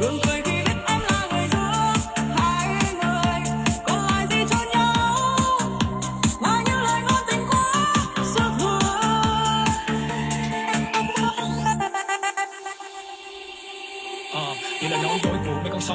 soi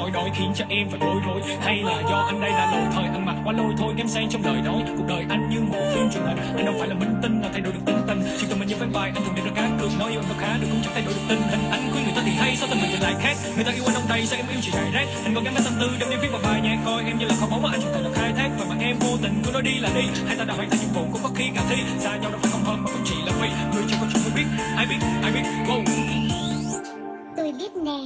ờ, đói khiến cho em phải bối rối. Hay là do anh đây là lỗi thời ăn mặc quá lôi thôi kém sang trong đời nói. Cuộc đời anh như một phim truyền hình anh đâu phải là minh tinh nào thay đổi được tính tình chỉ cần mình như ván bài anh thường đem ra cá cược. Nói yêu em khá được cũng chẳng thay đổi được tình hình anh khuyên người ta sao tình mình thì lại khác người ta yêu anh ông đây sao em yêu chị rải rác? Anh còn gắn cái tâm tư trong những viết vào bài nhạc coi em như là kho báu mà anh chẳng thể được khai thác. Và mà em vô tình cứ nói đi là đi hai ta đã hoàn thành nhiệm vụ cũng có khi cả thi. Xa nhau đâu phải không hơn mà cũng chỉ là vì người chưa có chung không biết, ai biết ai biết, wow. Tôi biết nè.